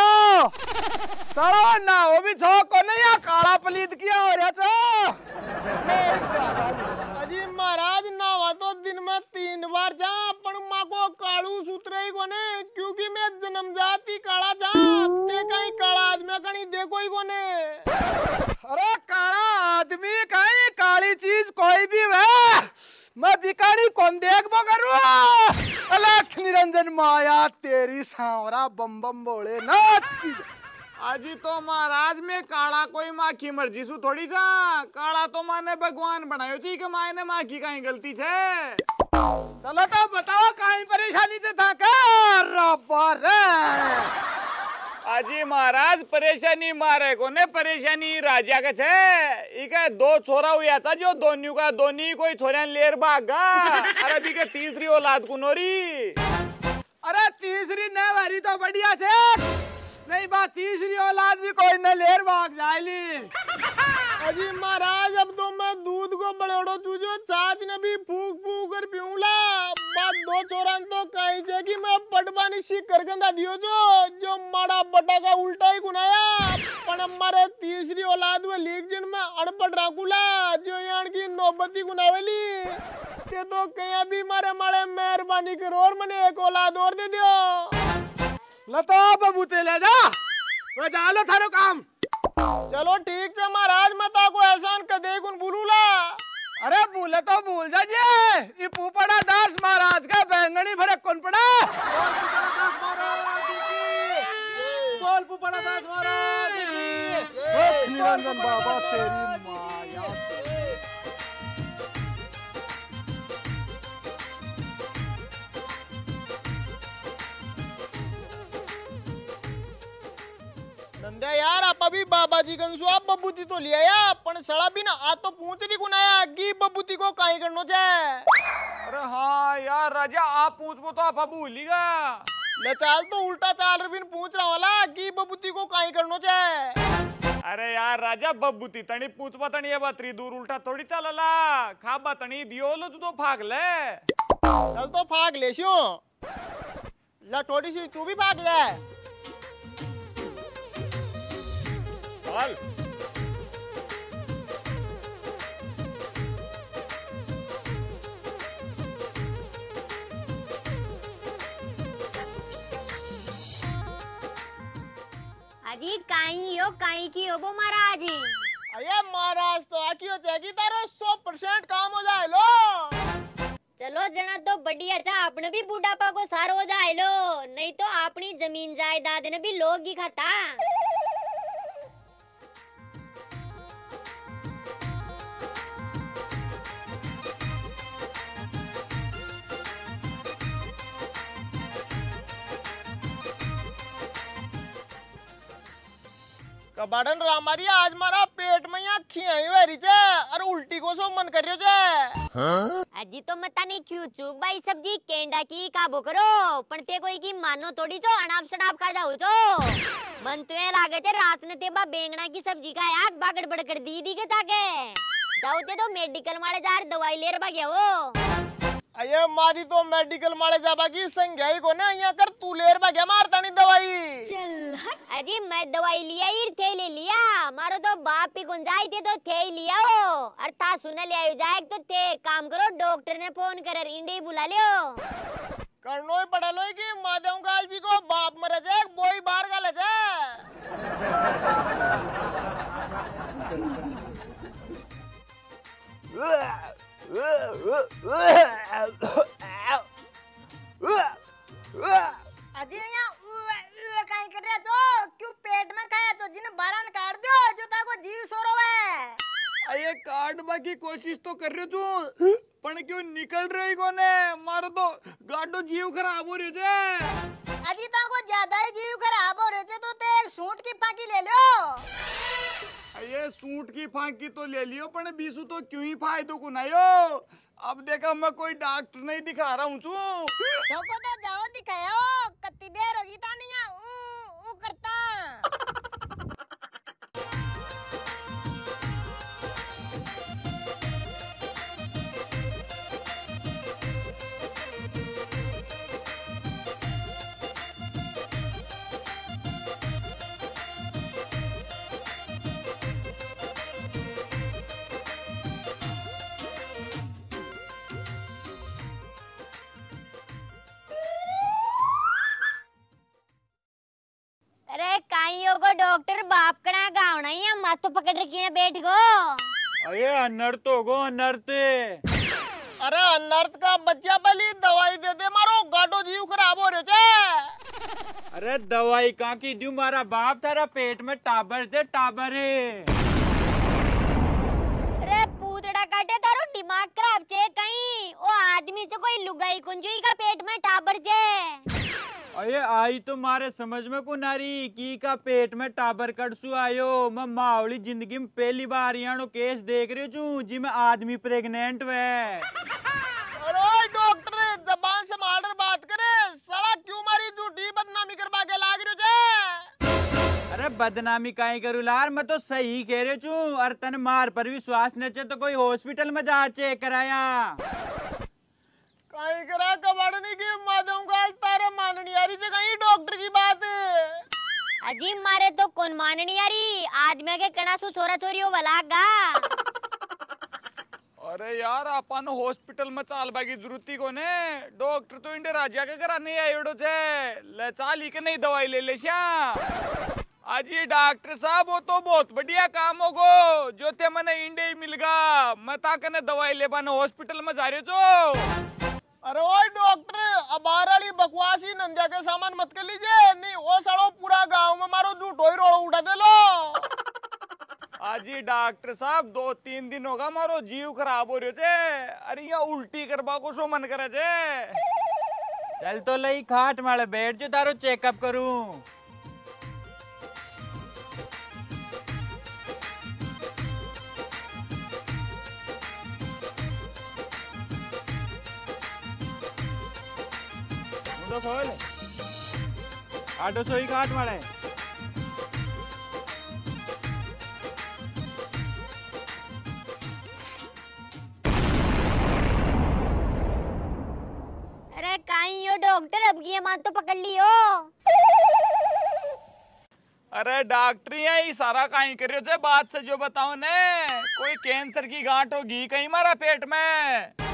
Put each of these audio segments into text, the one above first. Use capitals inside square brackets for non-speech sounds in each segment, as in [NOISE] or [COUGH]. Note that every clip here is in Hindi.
लो सारा ना वो भी छो को नया काला पलीद किया हो रहा छो। अजी महाराज नावा तो दिन में तीन बार जा पण माँ को कालू सूत्र ही कोने क्योंकि मैं जन्म जाती काला जा ते कहीं काला आदमी कहीं देखो ही कोने। अरे काला आदमी कहीं काली चीज़ कोई भी वह मैं भिखारी कौन देख बो करूँ अलख निरंजन माया तेरी सांवरा बम बम बोले नाथ की अजी तो महाराज में काला कोई माँ की मर्ज़ी सु थोड़ी सा काला तो माने भगवान बनायो छी के माँ ने माँ की कहीं गलती छे। चलो तो बताओ कहीं परेशानी से था कर रबर अजी महाराज परेशानी मारे कोने? परेशानी राजा के छे? इके दो छोरा हुआ था जो दोनियों का दोनी कोई छोरा लेर भागा अरे अभी के तीसरी औलाद कुनोरी? अरे तीसरी न वारी तो बढ़िया छे। नहीं बात तीसरी औलाद भी कोई न लेर भाग जायली। [LAUGHS] अजी महाराज अब तो मैं दूध को बड़ोड़ो चूजो छाछ ने भी फूक फूक कर पीऊला बात दो चोरान तो कहीं जे कि मैं पटबानी सी करगंदा दियो जो जो माड़ा बटा का उल्टा ही गुनाया। पण मारे तीसरी औलाद में लीक जिन में अनपढ़ राकुला जो यान की नौबती गुनावेली। ते तो कहीं भी मारे मारे मेहरबानी करो और मने एक औलाद और दे दियो। लतो बबूते ले जा। वो जालो थारो काम। चलो ठीक है महाराज मैं ताको एहसान कदे गुन बुलूला अरे भूले तो भूल जाइए। ये पूपड़ा दास महाराज का बैंगनी भरे कौन पड़ा? बोल पूपड़ा दास महाराज। बाबा तेरी नंद्या यार आप अभी बाबा जी गंसु आप बबूती तो लिया या पण सड़ा भी ना आ तो पूछ नहीं कुनाया की बबूती को काई करनो छे। अरे हाँ यार राजा आप पूछ तो आप भूलिएगा ले चाल तो उल्टा चाल रबिन पूछ रहा वाला की बबूती को काई करनो छे। अरे यार राजा बब्बूती तणी पूछ तणी ये बातरी दूर उल्टा थोड़ी चलला। खा तणी दियो लो तू तो भाग ले। चल तो भाग ले शियो। ला थोड़ी सी तू भी भाग ले। चल अजी काई यो काई की हो वो महाराज। अये महाराज तो आकियो जाएगी तारो सौ परसेंट काम हो जाए लो। चलो जना तो बढ़िया था आपने भी बुढ़ापा को सार हो जाए लो। नहीं तो अपनी ज़मीन जायदाद ने भी लोग ही खाता। कबाड़न रामारी आज मारा पेट में यहाँ खियाई वेरी छे। और उल्टी को मन करियो छे। अजी तो मता नहीं क्यों चूक भाई, सब्ज़ी केंडा की काबू करो, पण ते कोई की मानो थोड़ी छो अनाप शनाप खा जाओ छो। मन तो ये लागे छे, रात ने ते बा बेंगना की सब्ज़ी का आग बागड़ बड़कड़ दी दी के ताके। जाओ ते तो मेडिकल माले जार दवाई लेर भाग्या वो अये मारी तो मेडिकल माले जाबा की संज्ञा ही को ना यहाँ कर तू लेर भाग्या मारता नहीं दवाई अजी मैं दवाई लिया ही थे ले लिया। मारो तो बाप ही गुंजाई थे तो थे ही लिया हो। और था सुने ले आयो जाए तो थे। काम करो डॉक्टर ने फ़ोन कर इंडे ही बुला लियो। करनो ही पड़ा लो कि माधव काल जी को बाप मर जाए बोई बाहर का ले जाए अजी या उ काई कर रहा तो क्यों पेट में खाया तो जिन बारन काट दो जो ताको जीव सो रो है अरे काटबा की कोशिश तो कर रहे तू। हम्म? पण क्यों निकल रही कोने मारो तो। गाडो जीव खराब हो रहे जे अजी ताको ज़्यादा ही जीव खराब हो रहे जे तो तेल सूट की पाकी ले लो। ये सूट की फांकी तो ले लियो पर बीसू तो क्यों ही फायदो को नहीं हो अब देखा मैं कोई डॉक्टर नहीं दिखा रहा हूँ छू चौको तो जाओ दिखाओ कत्ती देर होगी ता नहीं आ, ऊ ऊ करता। [LAUGHS] डॉक्टर बाप कड़ा गावना ही है माथो पकड़ रखी है बैठ गो अरे अनर्थ हो गो अनर्थ। अरे नर्थ का बच्चा बली दवाई दे दे मारो गाडो जीव खराब हो रहे छे अरे दवाई कहाँ की दू मारा बाप थारा पेट में टाबर से टाबर है। अरे पूतड़ा काटे तारो दिमाग खराब छे कहीं। ओ आदमी से कोई लुगाई कुंजुई का पेट में टाबर छे। अरे आई तो मारे समझ में को नारी की का पेट में टाबर कड़सू आयो। मैं मावली ज़िंदगी में पहली बार यानो केस देख रही छू जी में आदमी प्रेग्नेंट वे। अरे डॉक्टर जबान से मार बात करे साला क्यों मारी झूठी बदनामी करवा के लाग रहे अरे बदनामी काहे करू लार मैं तो सही कह रही छू और तन मार पर विश्वास न चे तो कोई हॉस्पिटल में जा चेक कराया। कहीं करा कबाड़नी की माधव का तारा माननी आ रही छे कहीं डॉक्टर की बात अजी मारे तो कौन माननी यारी आदमी के कणा सु छोरा छोरी हो बलागा अरे यार अपन हॉस्पिटल में चाल बागी ज़रूरत ही कोने? डॉक्टर तो इंडे राजा के करा नहीं आयोडो छे ले चाल ही के नहीं दवाई ले ले श्या। आज ये डॉक्टर साहब वो तो बहुत बढ़िया काम होगो। जो ते मने इंडे ही मिलगा मैं ताकने दवाई ले पाने हॉस्पिटल में जा रहे छो अरे ओए डॉक्टर अब वाली बकवासी नंदिया के सामान मत कर लीजिए। नहीं ओ सड़ो पूरा गाँव में मारो झूठो ही रोड़ो उठा दे लो। आज डॉक्टर साहब दो तीन दिन होगा मारो जीव खराब हो रहे थे। अरे यहाँ उल्टी करवा को सो मन करे थे। चल तो लई खाट माले बैठ जो तारो चेकअप करूँ। खोल आटो सोई खाट माले अरे काई यो डॉक्टर अब की माँ तो पकड़ लियो अरे डॉक्टर ही सारा काई कर रहे थे बात से जो बताओ ने कोई कैंसर की गांठ होगी कहीं मारा पेट में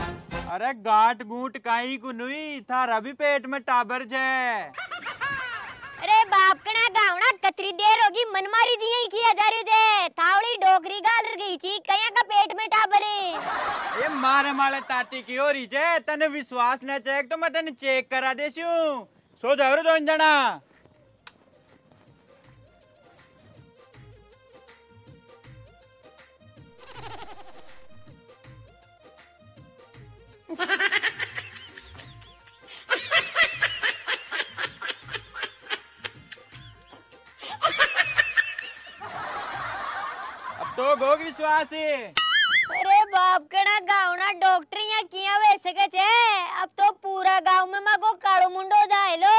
अरे गांठ गूंट काई को नहीं थारा भी पेट में टाबर जे। अरे बाप कणा गावना कतरी देर होगी मन मारी दी ही किया जा थावड़ी डोकरी गाल गई छी कया का पेट में टाबरे ये मारे माले ताती की हो रही जे तने विश्वास न चेक तो मैं तने चेक करा देसू सो जाओ रे दोन अब तो गोग विश्वास है। अरे बाप कणा गावना डॉक्टर यहाँ किया वैसे के छे अब तो पूरा गाँव में मागो काळो मुंडो जायलो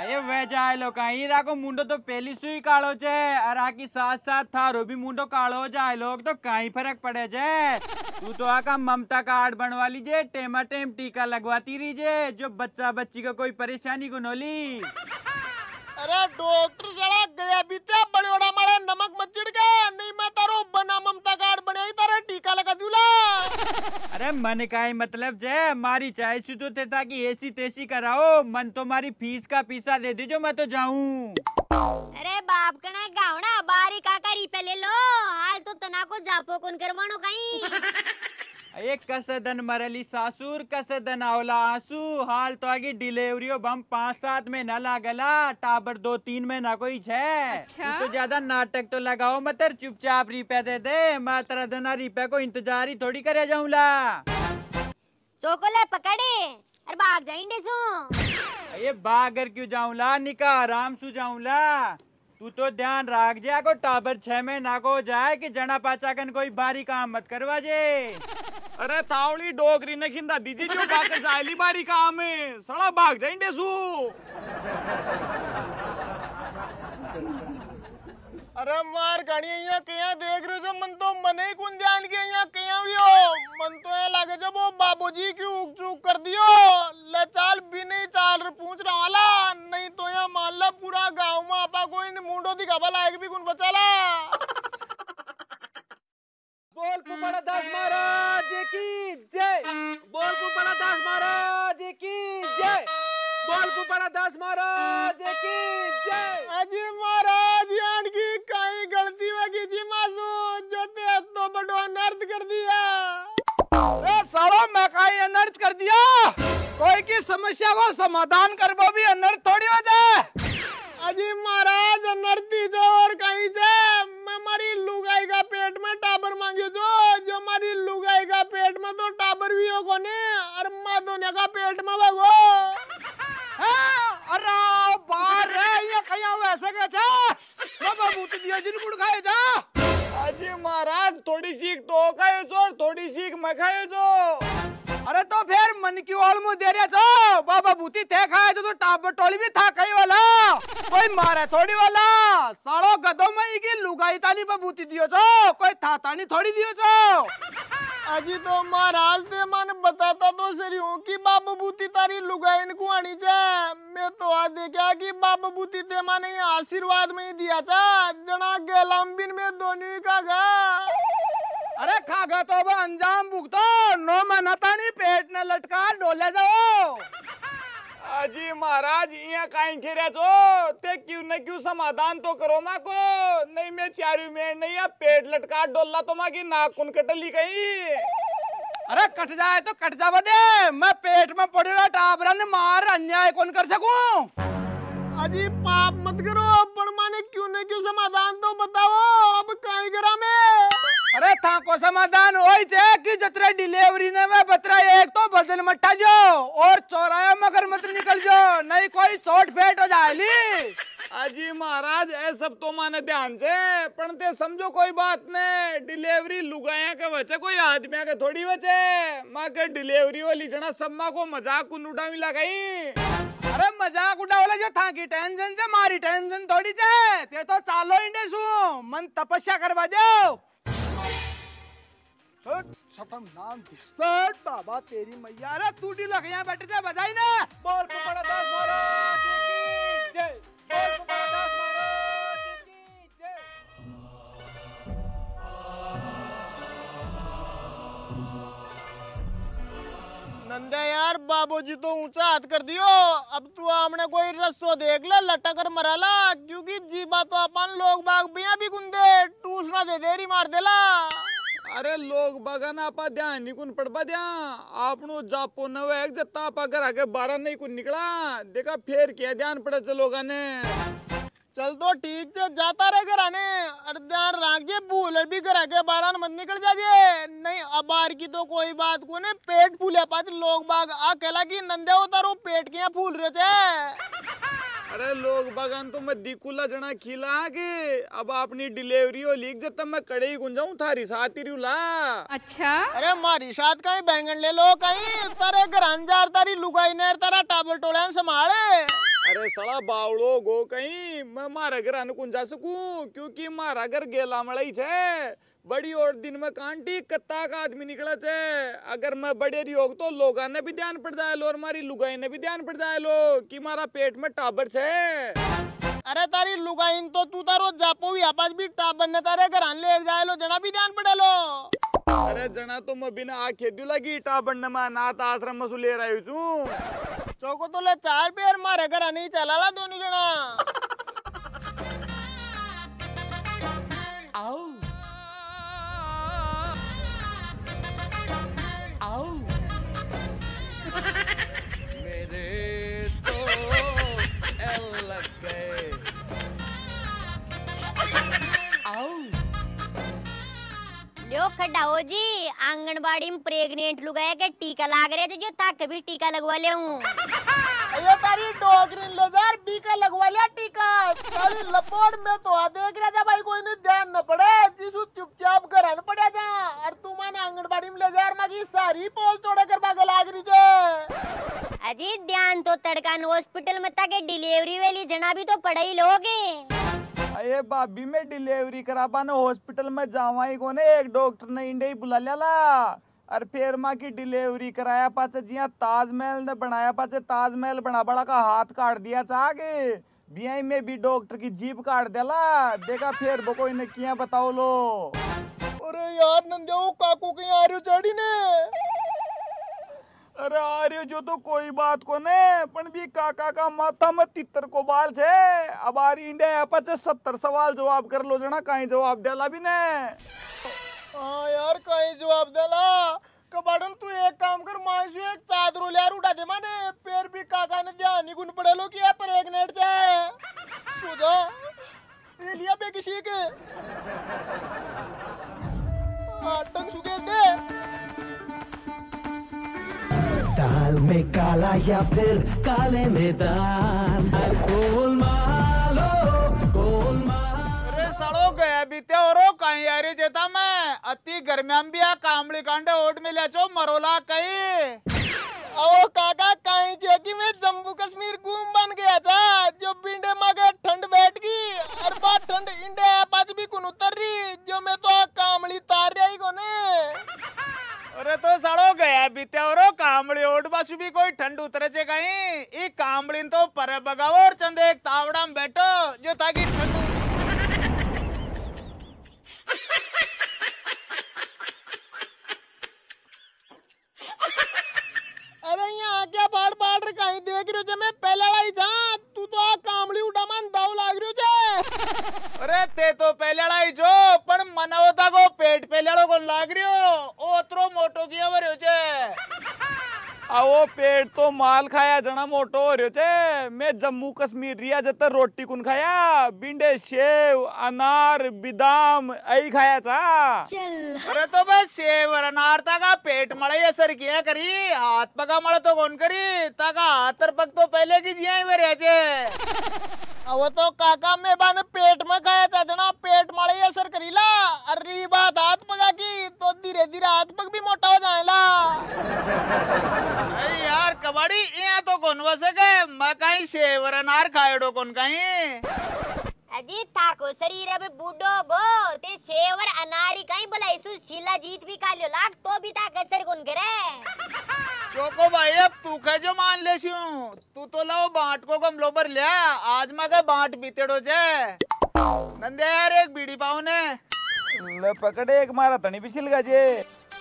अरे वे जाए लो कहीं राको मुंडो तो पहली सुई कालो छे और आकी साथ साथ थारो भी मुंडो कालो हो जाए तो आका ममता कार्ड बनवा लीजिए टेमा टेम टीका लगवाती रहीजे जो बच्चा बच्ची को कोई परेशानी को नोली अरे डॉक्टर जरा गया बीते बड़े मारे नमक मत छिड़के नहीं मैं तारो बना ममता कार्ड बने ही तारे टीका लगा दूला। अरे मन का ही मतलब जे मारी चाय सी तो थे ताकि ऐसी तेसी कराओ मन तो मारी फ़ीस का पीसा दे दीजो मैं तो जाऊँ। अरे बाप कणा गावना बारी काका री पे ले लो। हाल तो तना को जापो कोन करवानो कहीं [LAUGHS] एक कसदन मरली सासुर कसदन आवला आँसू। हाल तो आगे डिलीवरी बम पाँच सात में न लागला टाबर दो तीन में ना कोई छे। अच्छा? तू ज़्यादा नाटक तो लगाओ मतर चुपचाप रिपे दे दे। मैं तेरा दना रिपे को इंतज़ार ही थोड़ी करे जाऊंला। चोकोले पकड़े। अरे भाग जाएँगे सो। ये बागर क्यों जाऊंला निका आराम सु जाऊंला तू तो ध्यान रख जा को टाबर छह ना को जाए कि जना पाचा कन कोई बारी काम मत करवा जे। अरे तावली डोगरी ने खिंदा दीजी जो बाकर जायली बारी काम है सड़ा भाग जाएँगे सू। अरे मार गाड़ी यहाँ क्या देख रहे हो? जब मन तो मने कुन ध्यान के यहाँ क्या भी हो? मन तो यहाँ लागे जब वो बाबूजी की उग चूक कर दियो ले चाल भी नहीं चाल पूछ रहा वाला नहीं तो यहाँ मान ला पूरा गाँव में आपा कोई मुंडो दिखावा एक भी कौन बचा ला? बोल पुपड़ा दास महाराज की जय। बोल पुपड़ा दास महाराज की जय। बोल पुपड़ा दास महाराज की जय। अजी महाराज यान कर दिया। सालो मैं काई अनर्थ कर दिया? कोई की समस्या को समाधान कर वो भी अनर्थ थोड़ी हो जाए। अजी महाराज अनर्थी जो और कहीं से। मैं मारी लुगाई का पेट में टाबर मांगे जो। जो मारी लुगाई का पेट में तो टाबर भी हो कोने और माँ दोने का पेट में भगो हाँ, अरे बाहर रे ये कहीं वैसे के छे बाबा दिया जिन गुड़ खाए जा। अजी महाराज थोड़ी सीख तो खाए जो जो अरे तो फिर मन की ओर मुँह दे रहे बाबा बूती थे खाए, जो तो टाबर टोली भी था कहीं वाला। कोई मारे थोड़ी वाला। सालो गधों में ही की लुगाई तानी बूती दियो छो। कोई था तानी थोड़ी दियो छो। अजी तो महाराज ते मन बताता तो सरी हूँ कि बाबा बूती तारी लुगाइन को आनी चे मैं तो आ देखा कि बाबा बूती ते माने आशीर्वाद में ही दिया था जना गेलम्बिन में दोनों का गा अरे खागा तो अब अंजाम भुगतो नो मना तानी पेट न लटका डोले जाओ। अजी महाराज यहाँ काई खेरे जो ते क्यों न क्यों समाधान तो करो माँ को नहीं मैं चारू में नहीं अब पेट लटका डोला तो माँ की नाखून कटली गई। अरे कट जाए तो कट जा बदे मैं पेट में पड़ी रहा टाबरन मार अन्याय कौन कर सकूँ? अजी पाप मत करो। पण माने क्यों न क्यों समाधान तो बताओ। अब काई करा मैं? समाधान होई छे कि जतरे डिलीवरी ने में बतरा एक तो बदल मट्टा जो और चौराया मगर मत निकल जो नहीं कोई चोट फेट हो जाएली। अजी महाराज ए सब तो माने ध्यान से पण ते समझो कोई बात ने डिलीवरी लुगाया के बचे कोई आदमी के थोड़ी बचे माँ के डिलीवरी वाली जना सब माँ को मज़ाक उड़ा मिला गई अरे मज़ाक उड़ावले जो था की टेंशन से मारी टेंशन थोड़ी छे ते तो चालो इंडे सु मन तपस्या करवा दो नाम बाबा तेरी मैया तू डी लग बैठे जा बजाई ना। बोल दास जय। बोल दास नंदा यार, बाबूजी तो ऊँचा हाथ कर दियो। अब तू हमने कोई रस्सो देख ले लटक कर मरा मराला क्योंकि जीबा तो अपन लोग बाग बिया भी कुंदे टूसना दे, देरी मार देला अरे लोग बगन आपा ध्यान नहीं कुन पड़बा ध्यान। आपनो जापो न वे जत्ता आपा घर आके बारह नहीं कुन निकला। देखा फेर क्या ध्यान पड़े चलोगा ने चल तो ठीक से जाता रहे घर आने। अरे ध्यान रख जे भूल भी घर आके बारह मत निकल जाजे। नहीं अब बार की तो कोई बात को ने पेट फूले पाच लोग बाग। आ कहला की नंदे उतारो, पेट के फूल रहे अरे लोग बगन तो मैं दिकुला जना खिला के अब अपनी डिलीवरी हो लीक जब तक मैं कड़े ही गुंजाऊं थारी साथ ही रुला अच्छा। अरे मारी साथ कहीं बैंगन ले लो कहीं तारे घर अंजार तारी लुगाई नेर तारा टाबल टोले संभाले। अरे सड़ा बावड़ो गो कहीं मैं मारा घर अनुकुन जा सकूँ क्योंकि मारा घर गेला मड़ई छे। बड़ी और दिन में कांटी कत्ता का आदमी निकला छे। अगर मैं बड़े रही रियोग तो लोगा ने भी ध्यान पड़ जाए लो और मारी लुगाई ने भी ध्यान पड़ जाए लो। कि मारा पेट में टाबर छे। अरे तारी लुगाइन तो तू तारो जापो भी आपास भी टाबर ने तारे घर ले जाए लो जना भी ध्यान पड़े लो अरे जना तो मैं बिना आखे दू लगी टाबर ने मैं नाथ आश्रम में सु ले रही छू। चौको तो ले चार पेर मारे घर नहीं चला ला दोनों जना। लग। गए लो खड़ाओ जी, आंगनबाड़ी में प्रेग्नेंट लोग के टीका लाग रहे थे तो जो ताक भी टीका लगवा ले हूँ ये तारी डोगरी ले जा टीका लगवा लिया टीका। साली लपोड़ में तो आ देख रहा था भाई कोई नहीं ध्यान न पड़े। जिसु चुपचाप घर न पड़ा जा और तू माने आंगनबाड़ी में मागी सारी पोल तोड़े कर लाग रही जे अजी ध्यान तो तड़कान हॉस्पिटल में ताके डिलीवरी वाली जना भी तो पढ़ा ही लोगे अरे भाभी मैं डिलीवरी करा पाने हॉस्पिटल में जावा ही कोने एक डॉक्टर ने इंडे ही बुला लिया और फिर माँ की डिलीवरी कराया पाचे जिया ताजमहल ने बनाया पाचे ताजमहल बना बड़ा का हाथ काट दिया चाह के बियाई में भी डॉक्टर की जीप काट देला। देखा फिर कोई ने किया बताओ लो। अरे यार नंदिया वो काकू कहीं आ रही हो चढ़ी ने? अरे आ अरे जो तो कोई बात को ने पण भी काका का माथा में तितर को बाल छे। अब आ रही इंडिया पाचे सत्तर सवाल जवाब कर लो जना कहीं जवाब देला भी ने। हाँ यार कहीं जवाब देला। कबाड़न तू एक काम कर माइसु एक चादर ले यार उठा दे माने। पैर भी काका ने ध्यान नहीं गुन पड़े लो कि है प्रेग्नेंट है सुधा ये लिया बे किसी के। हाँ टंग सुगे दे। दाल में काला या फिर काले में दाल? गोलमाल ओ, बीते औरो कहीं यारी जेता मैं। अति गर्मियाँ भी आ कामड़ी कांडे ओट में ले चो मरोला कहीं। ओ काका कहीं जे कि मैं जम्मू कश्मीर घूम बन गया था, जो बिंडे मगे ठंड बैठ गई। और बात ठंड इंडे पाँच भी कुन उतर रही, जो मैं तो कामली तार रही कोने। अरे तो सड़ो गया बीते औरो कामड़ी ओट बासु भी कोई ठंड उतरे छे कहीं। ई कामड़ी तो पर बगाओ और चंदे एक तावड़ा में बैठो, जो ताकि ठंड अरे यहाँ क्या बाढ़ बाढ़ कहीं देख रहे हो मैं पहले वाली जा तू तो आ कामली उड़ा मन दाव लाग रही हो जे। अरे ते तो पहले लड़ाई जो पण मनावता को, पेट पहले को लाग रियो ओ अतरो मोटो किया वरियो छे आ वो पेट तो माल खाया जना मोटो हो रह्यो छे। मैं जम्मू कश्मीर रिया जते रोटी कुन खाया? बिंडे सेव अनार बिदाम आई खाया चा। अरे तो बस सेव और अनार का पेट मड़े असर किया करी। हाथ पका मड़े तो कौन करी। ताका हाथ पक तो पहले की जिया ही मेरे छे। [LAUGHS] वो तो काका में बाने पेट में खाया जना, पेट मारे असर करीला अरे, बात हाथ पका की तो धीरे धीरे हाथ पग भी मोटा हो जाएला अरे यार, कबाड़ी यहाँ तो कौन वसे गए मैं कहीं सेवर अनार खाएडो कौन कहीं? अजी थाको शरीर अब बूढ़ो बो ते सेवर अनारी कहीं बोला इसु शीला जीत भी का लियो लाग तो भी ताक असर कौन करे चोको भाई अब तू कह जो मान ले तू तो लो बाट को कम लोबर लिया आज मैं कह बाट बीतेड़ो जे। नंदे यार एक बीड़ी पाओ ने। ले पकड़े एक मारा तनी पिछल गजे अरे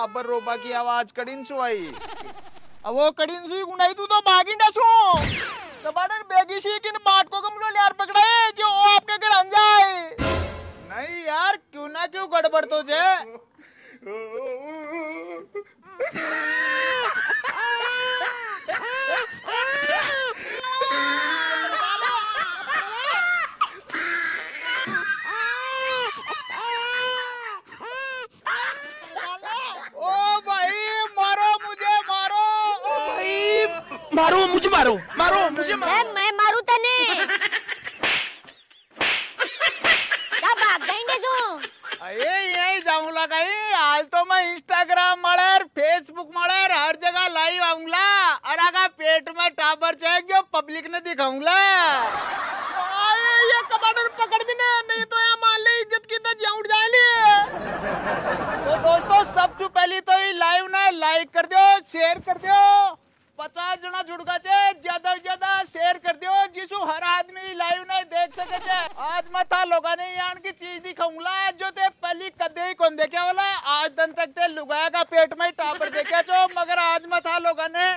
रोबा की आवाज़ कड़िन सुआई [LAUGHS] अब वो कड़ीन सुई गुंडाई तू तो भागी डसू। कबाड़न [LAUGHS] बेगी सी किन बाट को कम लो यार पकड़ाए जो आपके घर आ जाए नहीं यार क्यों ना क्यों गड़बड़ तो जे ओ भाई मारो मुझे मारो मारो मुझे मारो मारो मुझे मैं मैं मारू तने क्या भाग गई तू अरे यही जाऊँगा कहीं आज तो मैं इंस्टाग्राम मलर फेसबुक मलर हर जगह लाइव आऊँगा और आगा पेट में टाबर चेक जो पब्लिक ने दिखाऊँगा अरे ये कबाड़न पकड़ भी नहीं नहीं तो यहाँ मान ले इज़्ज़त की तो जाऊँ जाए तो दोस्तों सबसे पहले तो ये लाइव ने लाइक कर दो शेयर कर दो पचास जना जुड़गा छे, ज़्यादा ज़्यादा शेयर कर दियो। जिसु हर आदमी लाइव ने देख सके छे। आज मैं था लोगा ने यान की चीज़ दिखाऊँगा। जो ते पहली कदे ही कौन देखे वाला? आज दिन तक ते लुगाया का पेट में ही टापर देखे छो, मगर आज मैं था लोगा ने,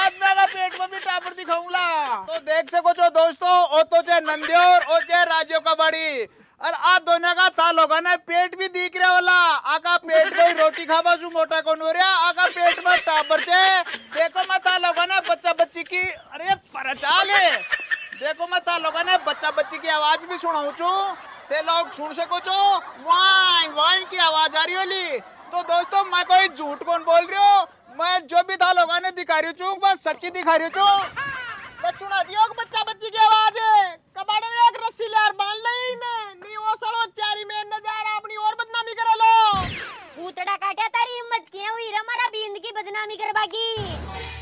आज मैं का पेट में भी टापर दिखाऊँगा। तो देख सको छो दोस्तों, ओ तो छे नंदियोर, ओ छे राजो कबाड़ी। और आ, दोनों का था, लोगों ने पेट भी दिख रहा वाला। आका पेट में रोटी खावा जो मोटा कौन हो रहा? आका पेट में टाबर छे देखो मैं था लोगों ने बच्चा बच्ची की, अरे, परचाल है। देखो मैं था लोगों ने बच्चा बच्ची की आवाज़ भी सुनाऊ छू ते लोग सुन सको छो वाई वाई की आवाज़ आ रही होली तो दोस्तों, मैं कोई झूठ कौन बोल रही हूँ? मैं जो भी था, लोगों ने दिखा रही हूँ बस सच्ची दिखा रही हूँ बस सुना दियो बच्चा बच्ची की आवाज़ है। कबाड़ एक रस्सी लार बाँध लई पूतड़ा काटा तारी हिम्मत किए हुई? हमारा बींद की बदनामी करवा की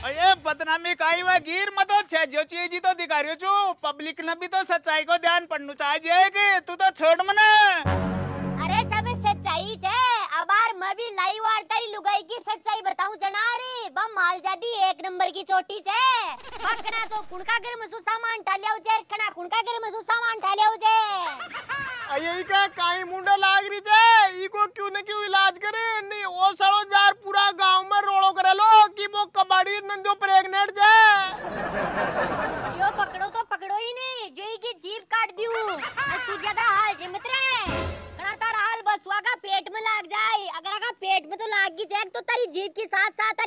अरे, बदनामी काई हुआ गिर मत छे जो चीज़ तो दिखा रही छु पब्लिक ने भी तो सच्चाई को ध्यान पड़नु चाहिए के तू तो छोड़ मैं भी लाइव आर तारी लुगाई की सच्चाई बताऊँ जना रे। बम माल जादी एक नंबर की चोटी छे पकना तो कुणका घर में सु सामान टालियाउ छे कना कुणका घर में सु सामान टालियाउ छे [LAUGHS] अये का काई मुंडा लाग रही छे इको क्यों न क्यों इलाज करे? नहीं ओ सड़ो जार पूरा गाँव में रोड़ो करे लो कि वो कबाड़ी नंदो प्रेग्नेंट छे [LAUGHS] के साथ साथ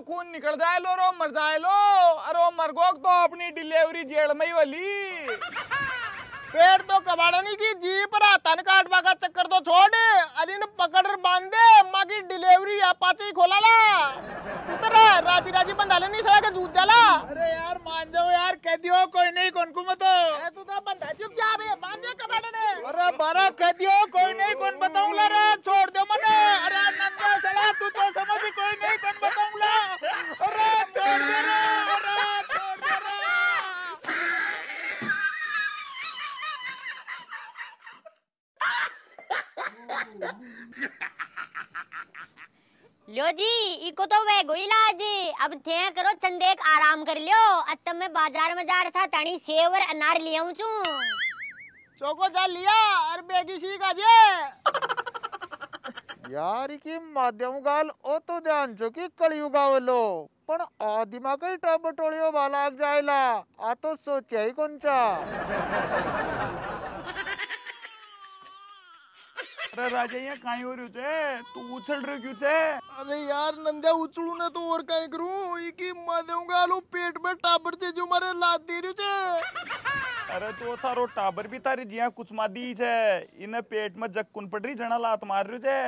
खून निकल जाए लो रो मर जाए लो। अरे मर गो तो अपनी डिलीवरी जेल में ही वाली पेड़ तो कबाड़नी की जीप रहा तन काटवा का चक्कर तो छोड़। अरे ने पकड़ बाँध दे माँ की डिलीवरी अपाचे ही खोला ला। उतर राज़ी राज़ी बंधा ले नहीं सड़ा के जूत डाला अरे यार मान जाओ यार कह दियो कोई नहीं कौन को मतो तू तो बंधा चुपचाप है बाँध दे कबाड़ने अरे बारा कह दियो कोई नहीं कौन बताऊँगा रे छोड़ दो मने। अरे नंदा सड़ा तू तो समझ कोई नहीं कौन बताऊँगा अरे छोड़ दे रे अरे छोड़ दे रे लो जी इको तो वे गोइला आज अब थे करो चंदेक आराम कर लियो। अतम मैं बाज़ार में जा रहा था तनी सेव और अनार ले आऊँ चू। चौको जा लिया और बेगी सी का जे यार की माध्यम गाल ओ तो ध्यान छो की कलियुग आवलो पण आदिमा काही टबटोळियो वाला जायला। आ तो सोच्याई कोणचा अरे राजा यहाँ कहीं हो रही छे तू उछल रही क्यों छे अरे यार नंदा उचलू ना तो और काय करूँ? इकी माध्यम गालो पेट में टाबर ते जो मारे लात दे रही छे अरे तो थारो टाबर भी थारी जिया कुछ मादी छे इने पेट में जक्कुन पड़ रही जना लात मार रही छे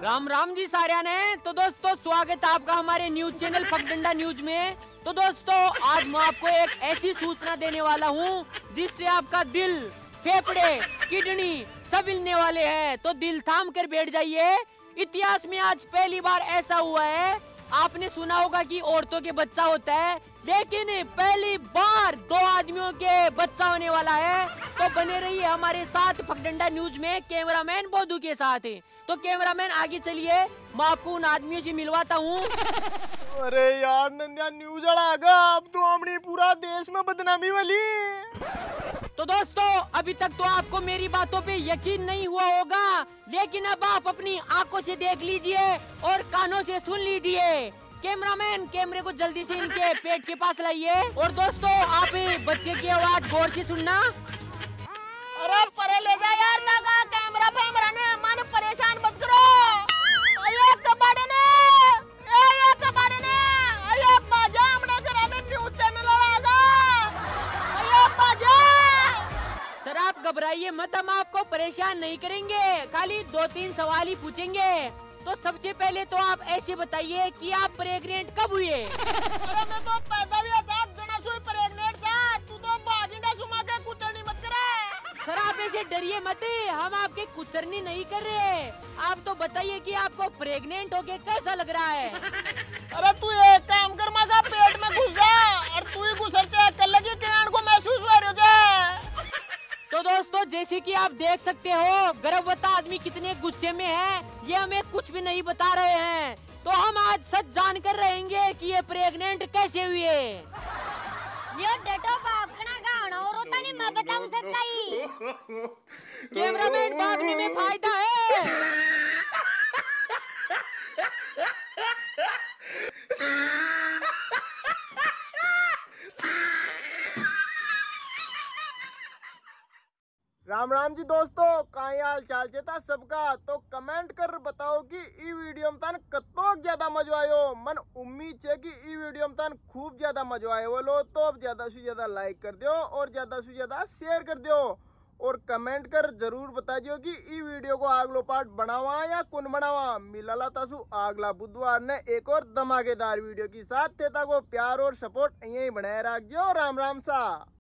राम राम जी सारिया ने। तो दोस्तों स्वागत है आपका हमारे न्यूज़ चैनल फकडंडा न्यूज़ में। तो दोस्तों आज मैं आपको एक ऐसी सूचना देने वाला हूँ जिससे आपका दिल फेफड़े, किडनी सब हिलने वाले हैं। तो दिल थाम कर बैठ जाइए। इतिहास में आज पहली बार ऐसा हुआ है। आपने सुना होगा कि औरतों के बच्चा होता है, लेकिन पहली बार दो आदमियों के बच्चा होने वाला है। तो बने रहिए हमारे साथ फकडंडा न्यूज़ में, कैमरामैन बोधू के साथ। तो कैमरामैन आगे चलिए, मैं आपको उन आदमियों से मिलवाता हूँ। अरे यार नंद्या न्यूज़ आगा अब तो हमनी पूरा देश में बदनामी वाली। तो दोस्तों अभी तक तो आपको मेरी बातों पे यकीन नहीं हुआ होगा लेकिन अब आप अपनी आँखों से देख लीजिए और कानों से सुन लीजिए। कैमरामैन कैमरे को जल्दी से इनके [LAUGHS] पेट के पास लाइए। और दोस्तों आप बच्चे की आवाज़ गौर से सुनना। अरे परे ले जा यार लगा कैमरा फैमरा ने परेशान नहीं करेंगे। खाली दो तीन सवाल ही पूछेंगे। तो सबसे पहले तो आप ऐसे बताइए कि आप प्रेग्नेंट कब हुए? [LAUGHS] अरे मैं तो पैदा भी था जना सोई प्रेग्नेंट था। तू तो बागिंडा सुमा के कुचड़नी मत करे। सर आप ऐसे डरिए मत। हम आपके कुचरनी नहीं कर रहे। आप तो बताइए कि आपको प्रेग्नेंट होके कैसा लग रहा है? [LAUGHS] अरे तू एक काम कर मगा पेट में घुस जा और तू ही घुसर चेक तो दोस्तों जैसे कि आप देख सकते हो गर्भवता आदमी कितने गुस्से में है ये हमें कुछ भी नहीं बता रहे हैं। तो हम आज सच जान कर रहेंगे कि ये प्रेग्नेंट कैसे हुई हुए। ये डटो बाप खना गाना और होता नहीं मैं बताऊँ सच्चाई। कैमरामैन भागने में फ़ायदा है। [LAUGHS] राम राम जी दोस्तों, काई हाल चाल चेता सबका? तो कमेंट कर बताओ कि ई वीडियो में तन कतो ज़्यादा मजो आयो। मन उम्मीद है कि ई वीडियो में तन खूब ज़्यादा मजो आयो बोलो तो अब ज़्यादा से ज़्यादा लाइक कर दियो और ज़्यादा से ज़्यादा शेयर कर दियो। और कमेंट कर ज़रूर बता दियो कि ई वीडियो को आगलो पार्ट बनावा या कौन बनावा। मिलाला तासु अगला बुधवार ने एक और धमाकेदार वीडियो के साथ। तेता को प्यार और सपोर्ट यही बनाए रख दियो राम राम सा।